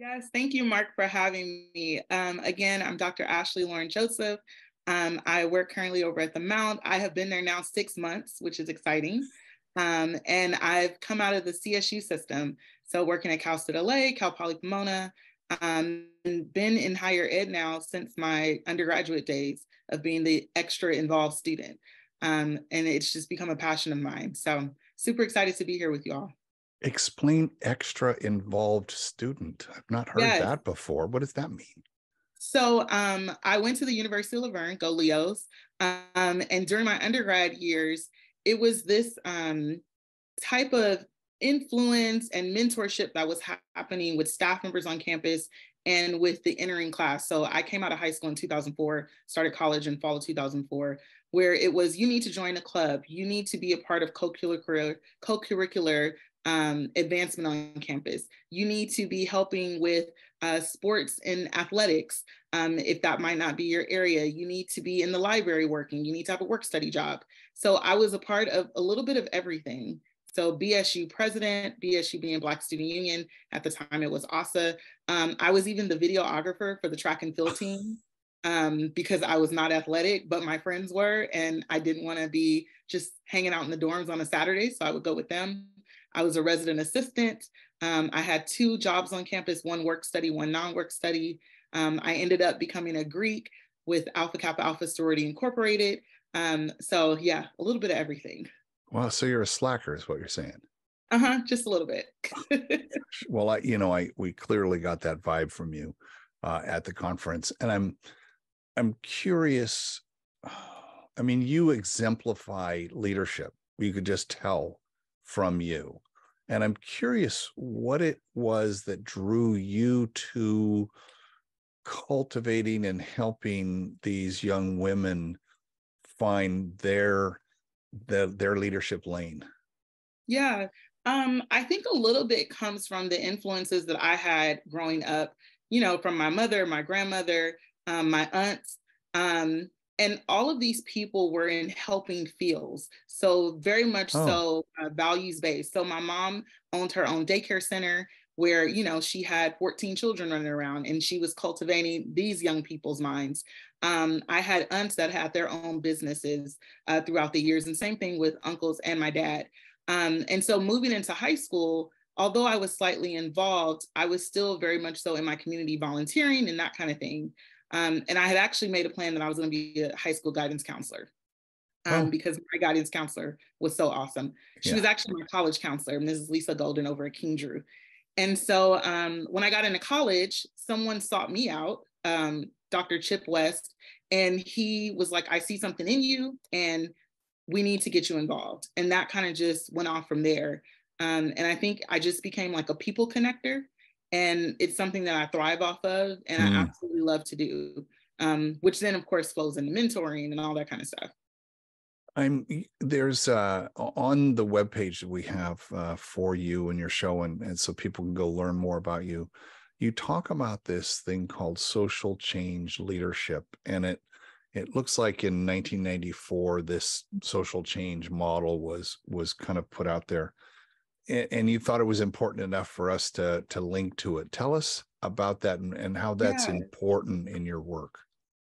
Yes, thank you, Mark, for having me. Um, again, I'm Dr. Ashley Lauren Joseph. Um, I work currently over at the Mount. I have been there now six months, which is exciting. Um, and I've come out of the CSU system. So working at Cal State LA, Cal Poly Pomona, um, and been in higher ed now since my undergraduate days of being the extra involved student. Um, and it's just become a passion of mine. So super excited to be here with y'all. Explain extra involved student. I've not heard yes. that before. What does that mean? So um, I went to the University of La Verne, go Leos. Um, and during my undergrad years, it was this um, type of influence and mentorship that was ha- happening with staff members on campus and with the entering class. So I came out of high school in 2004, started college in fall of 2004, where it was you need to join a club, you need to be a part of co-curricular, co-curricular um, advancement on campus. You need to be helping with uh, sports and athletics. Um, if that might not be your area, you need to be in the library working. You need to have a work study job. So I was a part of a little bit of everything. So BSU president, BSU being Black Student Union, at the time it was ASA. Um, I was even the videographer for the track and field team um, because I was not athletic, but my friends were, and I didn't want to be just hanging out in the dorms on a Saturday. So I would go with them. I was a resident assistant. Um, I had two jobs on campus, one work study, one non-work study. Um, I ended up becoming a Greek with Alpha Kappa Alpha Sorority Incorporated. Um, so yeah, a little bit of everything. Well, so you're a slacker is what you're saying. Uh-huh, just a little bit. well, I, you know, I we clearly got that vibe from you uh, at the conference. And I'm I'm curious. I mean, you exemplify leadership. You could just tell from you. And I'm curious what it was that drew you to cultivating and helping these young women find their their, their leadership lane. Yeah, um, I think a little bit comes from the influences that I had growing up, you know, from my mother, my grandmother, um, my aunts. Um, and all of these people were in helping fields so very much oh. so uh, values based so my mom owned her own daycare center where you know she had 14 children running around and she was cultivating these young people's minds. Um, i had aunts that had their own businesses uh, throughout the years and same thing with uncles and my dad. Um, and so moving into high school although i was slightly involved i was still very much so in my community volunteering and that kind of thing um, and I had actually made a plan that I was going to be a high school guidance counselor um, oh. because my guidance counselor was so awesome. She yeah. was actually my college counselor, Mrs. Lisa Golden over at King Drew. And so um, when I got into college, someone sought me out, um, Dr. Chip West, and he was like, I see something in you and we need to get you involved. And that kind of just went off from there. Um, and I think I just became like a people connector and it's something that I thrive off of and mm. I absolutely love to do. Um, which then of course flows into mentoring and all that kind of stuff. I'm there's uh on the web page that we have uh, for you and your show and, and so people can go learn more about you. You talk about this thing called social change leadership and it it looks like in 1994 this social change model was was kind of put out there and you thought it was important enough for us to to link to it. Tell us about that and, and how that's yeah. important in your work.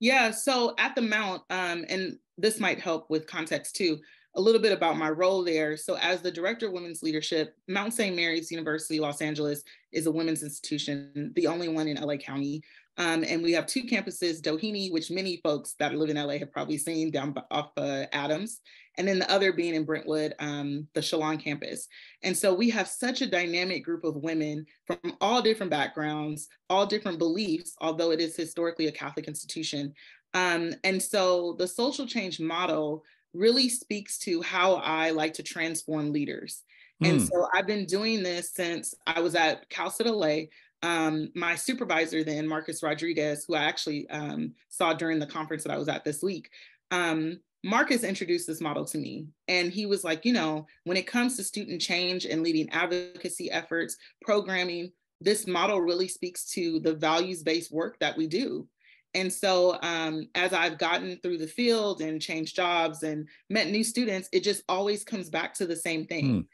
Yeah, so at the Mount, um, and this might help with context too, a little bit about my role there. So, as the director of women's leadership, Mount St. Mary's University, Los Angeles is a women's institution, the only one in LA County. Um, and we have two campuses, Doheny, which many folks that live in LA have probably seen down off uh, Adams, and then the other being in Brentwood, um, the Chalon campus. And so we have such a dynamic group of women from all different backgrounds, all different beliefs, although it is historically a Catholic institution. Um, and so the social change model really speaks to how I like to transform leaders. And hmm. so I've been doing this since I was at Cal State LA um, my supervisor then, Marcus Rodriguez, who I actually um, saw during the conference that I was at this week, um, Marcus introduced this model to me. And he was like, you know, when it comes to student change and leading advocacy efforts, programming, this model really speaks to the values based work that we do. And so, um, as I've gotten through the field and changed jobs and met new students, it just always comes back to the same thing. Mm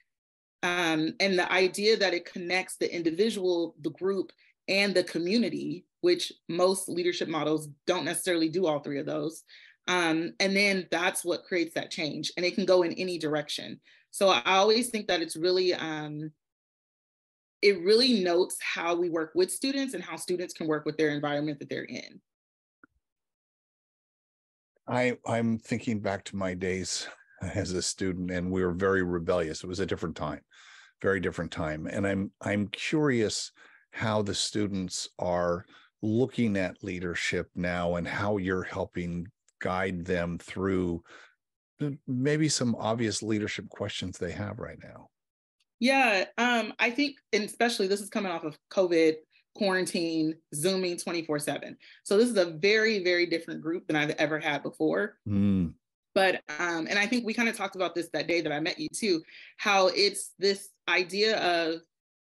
um, and the idea that it connects the individual, the group, and the community, which most leadership models don't necessarily do all three of those. Um, and then that's what creates that change. And it can go in any direction. So I always think that it's really, um, it really notes how we work with students and how students can work with their environment that they're in. I, I'm thinking back to my days as a student, and we were very rebellious. It was a different time, very different time. And I'm I'm curious how the students are looking at leadership now and how you're helping guide them through maybe some obvious leadership questions they have right now. Yeah, um, I think, and especially this is coming off of COVID quarantine, Zooming 24 7. So this is a very, very different group than I've ever had before. Mm. But, um, and I think we kind of talked about this that day that I met you too, how it's this idea of,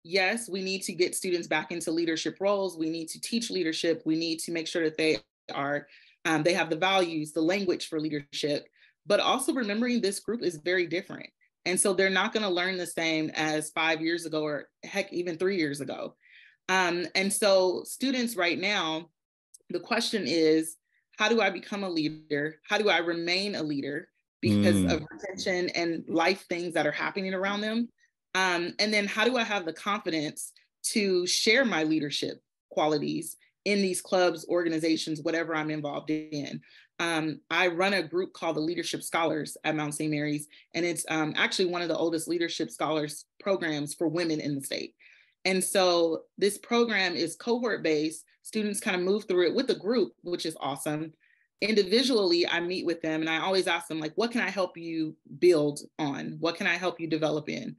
yes, we need to get students back into leadership roles. We need to teach leadership. We need to make sure that they are, um, they have the values, the language for leadership, but also remembering this group is very different. And so they're not going to learn the same as five years ago or heck, even three years ago. Um, and so, students right now, the question is how do I become a leader? How do I remain a leader because mm. of retention and life things that are happening around them? Um, and then, how do I have the confidence to share my leadership qualities in these clubs, organizations, whatever I'm involved in? Um, I run a group called the Leadership Scholars at Mount St. Mary's, and it's um, actually one of the oldest leadership scholars programs for women in the state. And so this program is cohort based. Students kind of move through it with a group, which is awesome. Individually, I meet with them and I always ask them, like, what can I help you build on? What can I help you develop in?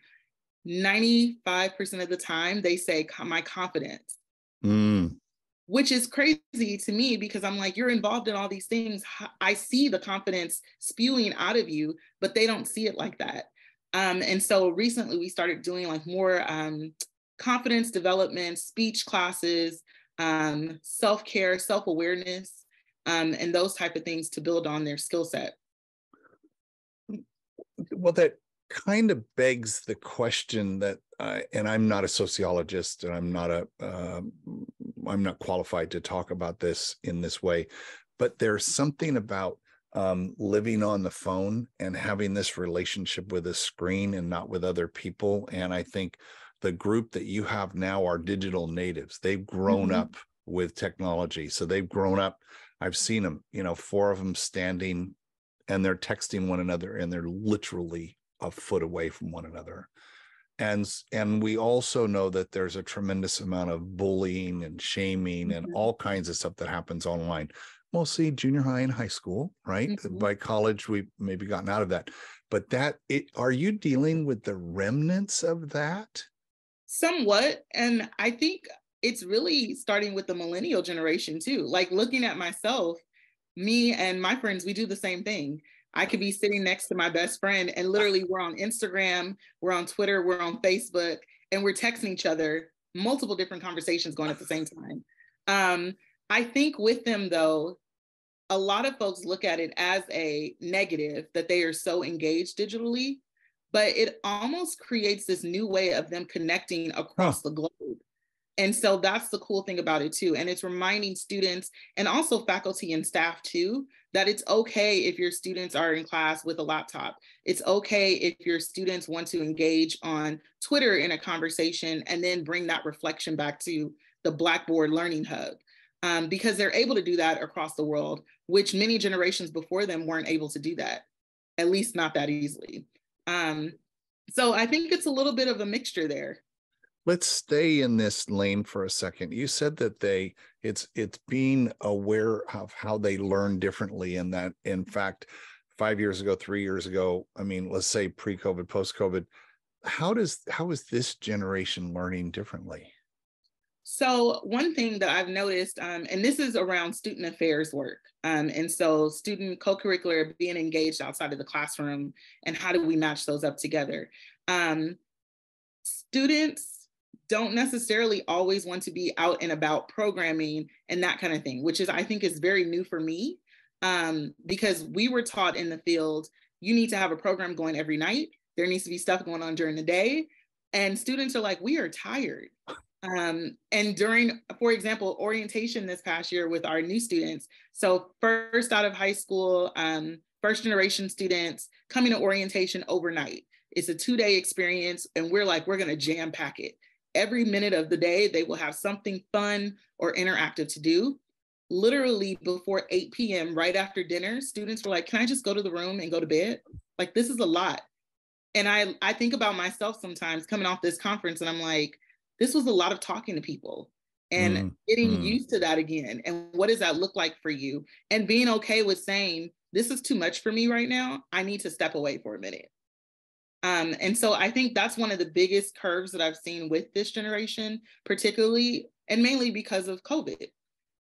95% of the time, they say, my confidence. Mm. Which is crazy to me because I'm like, you're involved in all these things. I see the confidence spewing out of you, but they don't see it like that. Um, and so recently we started doing like more um, confidence development, speech classes, um, self-care, self-awareness, um, and those type of things to build on their skill set. Well, that kind of begs the question that, uh, and I'm not a sociologist, and I'm not a, am uh, not qualified to talk about this in this way, but there's something about um, living on the phone and having this relationship with a screen and not with other people. And I think the group that you have now are digital natives. They've grown mm-hmm. up with technology. So they've grown up. I've seen them, you know, four of them standing and they're texting one another and they're literally a foot away from one another. And and we also know that there's a tremendous amount of bullying and shaming mm-hmm. and all kinds of stuff that happens online. Mostly junior high and high school, right? Mm-hmm. By college, we've maybe gotten out of that. But that it are you dealing with the remnants of that? Somewhat. And I think it's really starting with the millennial generation too. Like looking at myself, me and my friends, we do the same thing. I could be sitting next to my best friend and literally we're on Instagram, we're on Twitter, we're on Facebook, and we're texting each other, multiple different conversations going at the same time. Um, I think with them though, a lot of folks look at it as a negative that they are so engaged digitally but it almost creates this new way of them connecting across huh. the globe. And so that's the cool thing about it too. And it's reminding students and also faculty and staff too that it's okay if your students are in class with a laptop. It's okay if your students want to engage on Twitter in a conversation and then bring that reflection back to the Blackboard Learning Hub. Um, because they're able to do that across the world, which many generations before them weren't able to do that, at least not that easily. Um, so I think it's a little bit of a mixture there. Let's stay in this lane for a second. You said that they it's it's being aware of how they learn differently and that in fact 5 years ago, 3 years ago, I mean, let's say pre-COVID, post-COVID, how does how is this generation learning differently? So one thing that I've noticed, um, and this is around student affairs work, um, and so student co-curricular being engaged outside of the classroom, and how do we match those up together? Um, students don't necessarily always want to be out and about programming and that kind of thing, which is I think is very new for me um, because we were taught in the field you need to have a program going every night. There needs to be stuff going on during the day, and students are like, we are tired Um, and during, for example, orientation this past year with our new students. So first out of high school, um, first generation students coming to orientation overnight. It's a two day experience, and we're like, we're going to jam pack it. Every minute of the day, they will have something fun or interactive to do. Literally before 8 p.m., right after dinner, students were like, Can I just go to the room and go to bed? Like, this is a lot. And I, I think about myself sometimes coming off this conference, and I'm like, this was a lot of talking to people and mm, getting mm. used to that again. And what does that look like for you? And being okay with saying, this is too much for me right now. I need to step away for a minute. Um, and so I think that's one of the biggest curves that I've seen with this generation, particularly and mainly because of COVID.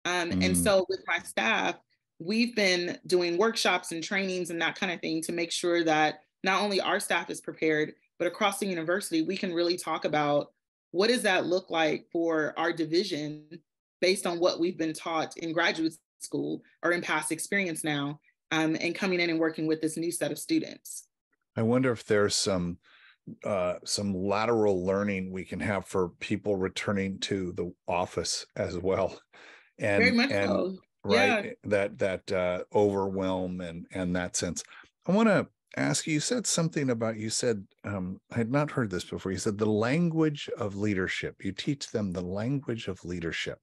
Um, mm. And so with my staff, we've been doing workshops and trainings and that kind of thing to make sure that not only our staff is prepared, but across the university, we can really talk about what does that look like for our division based on what we've been taught in graduate school or in past experience now um, and coming in and working with this new set of students. I wonder if there's some uh, some lateral learning we can have for people returning to the office as well, and Very much and so. right yeah. that that uh, overwhelm and and that sense. I want to ask you. You said something about you said um, I had not heard this before. You said the language of leadership. You teach them the language of leadership.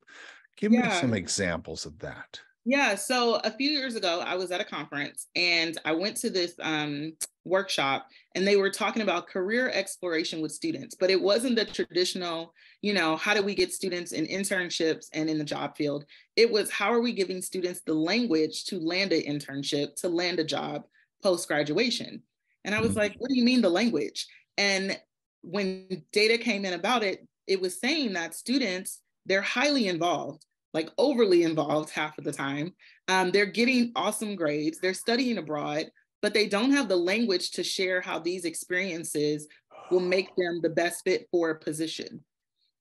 Give yeah. me some examples of that. Yeah. So a few years ago, I was at a conference and I went to this um, workshop and they were talking about career exploration with students, but it wasn't the traditional, you know, how do we get students in internships and in the job field? It was how are we giving students the language to land an internship, to land a job post graduation? And I was mm-hmm. like, what do you mean the language? And when data came in about it, it was saying that students, they're highly involved like overly involved half of the time. Um, they're getting awesome grades, they're studying abroad, but they don't have the language to share how these experiences will make them the best fit for a position.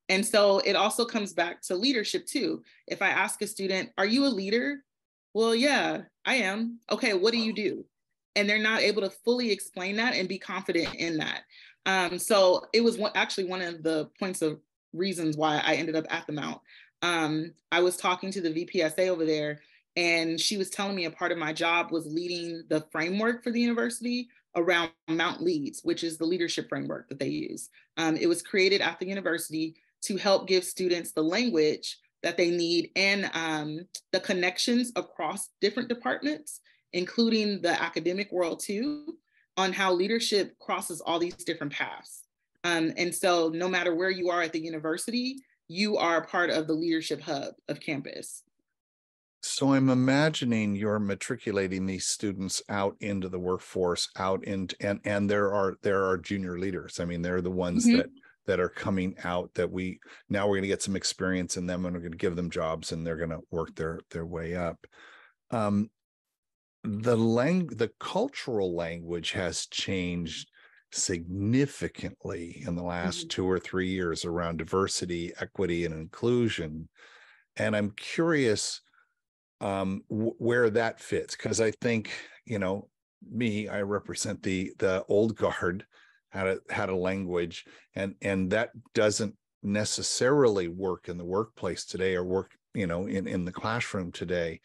And so it also comes back to leadership too. If I ask a student, Are you a leader? Well, yeah, I am. Okay, what do you do? And they're not able to fully explain that and be confident in that. Um, so it was one, actually one of the points of reasons why I ended up at the Mount um, I was talking to the VPSA over there, and she was telling me a part of my job was leading the framework for the university around Mount Leads, which is the leadership framework that they use. Um, it was created at the university to help give students the language that they need and um, the connections across different departments, including the academic world too, on how leadership crosses all these different paths. Um, and so, no matter where you are at the university, you are part of the leadership hub of campus. So I'm imagining you're matriculating these students out into the workforce, out into and and there are there are junior leaders. I mean, they're the ones mm-hmm. that that are coming out that we now we're going to get some experience in them and we're going to give them jobs and they're going to work their their way up. Um, the lang the cultural language has changed significantly in the last mm-hmm. two or three years around diversity, equity, and inclusion. And I'm curious um, w- where that fits because I think you know me, I represent the the old guard, had a had a language, and and that doesn't necessarily work in the workplace today or work you know in in the classroom today.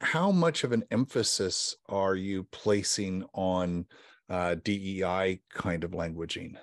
How much of an emphasis are you placing on uh, DEI kind of languaging?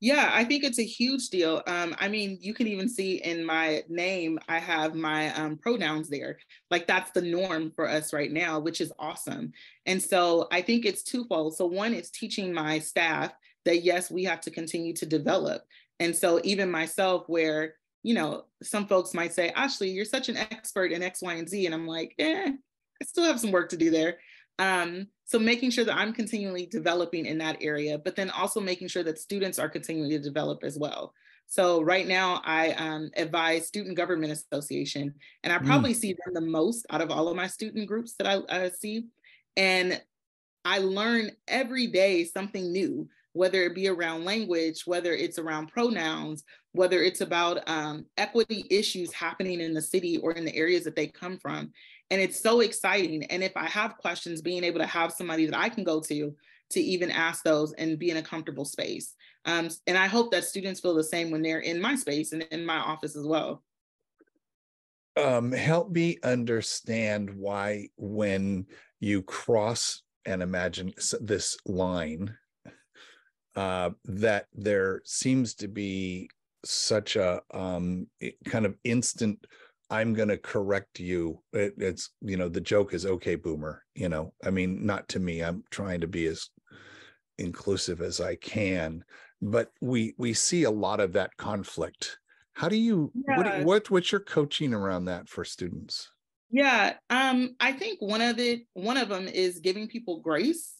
Yeah, I think it's a huge deal. Um, I mean, you can even see in my name, I have my um, pronouns there. Like that's the norm for us right now, which is awesome. And so I think it's twofold. So, one is teaching my staff that yes, we have to continue to develop. And so, even myself, where, you know, some folks might say, Ashley, you're such an expert in X, Y, and Z. And I'm like, eh, I still have some work to do there. Um, so making sure that I'm continually developing in that area, but then also making sure that students are continuing to develop as well. So right now I um, advise Student Government Association, and I mm. probably mm. see them the most out of all of my student groups that I uh, see. And I learn every day something new, whether it be around language, whether it's around pronouns, whether it's about um, equity issues happening in the city or in the areas that they come from and it's so exciting and if i have questions being able to have somebody that i can go to to even ask those and be in a comfortable space. Um, and I hope that students feel the same when they're in my space and in my office as well. Um, help me understand why when you cross and imagine this line, uh, that there seems to be such a um, kind of instant i'm going to correct you. It, it's you know the joke is okay boomer you know? I mean not to me i'm trying to be as inclusive as i can but we we see a lot of that conflict. How do you yeah. what, what what's your coaching around that for students? Yeah um i think one of it one of them is giving people grace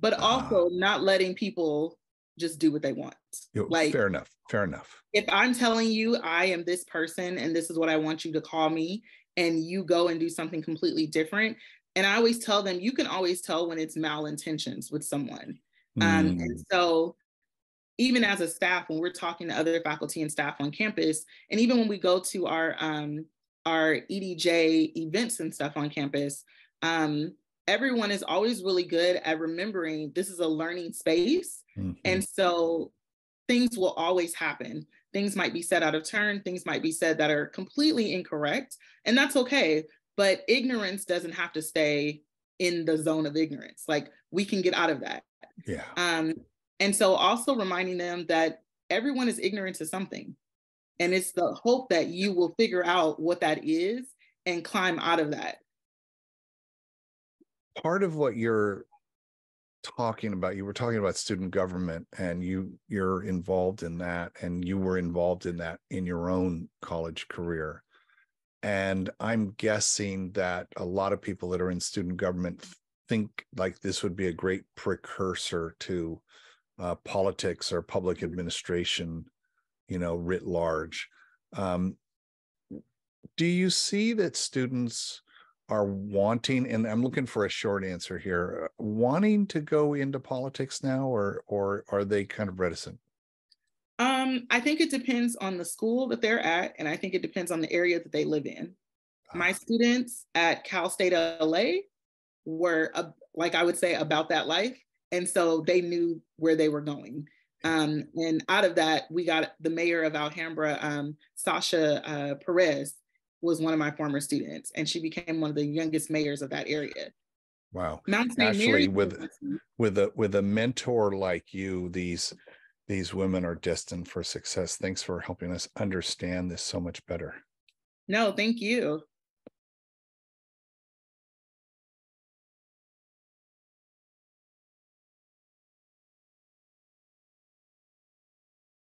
but also uh, not letting people just do what they want. Like fair enough. Fair enough. If I'm telling you I am this person and this is what I want you to call me, and you go and do something completely different. And I always tell them you can always tell when it's malintentions with someone. Mm. Um, and hmm. so even as a staff, when we're talking to other faculty and staff on campus, and even when we go to our um, our EDJ events and stuff on campus, um, everyone is always really good at remembering this is a learning space. Mm-hmm. And so things will always happen. Things might be said out of turn, things might be said that are completely incorrect, and that's okay. But ignorance doesn't have to stay in the zone of ignorance. Like we can get out of that. Yeah. Um, and so also reminding them that everyone is ignorant to something. And it's the hope that you will figure out what that is and climb out of that part of what you're talking about you were talking about student government and you you're involved in that and you were involved in that in your own college career. And i'm guessing that a lot of people that are in student government think like this would be a great precursor to uh, politics or public administration you know writ large. Um, do you see that students are wanting and i'm looking for a short answer here uh, wanting to go into politics now or or are they kind of reticent? Um i think it depends on the school that they're at and i think it depends on the area that they live in. My ah. students at cal state la were uh, like i would say about that life and so they knew where they were going. Um, and out of that we got the mayor of alhambra um, sasha uh, perez was one of my former students, and she became one of the youngest mayors of that area. Wow. Mount Actually, with with a with a mentor like you, these these women are destined for success. Thanks for helping us understand this so much better. No, thank you.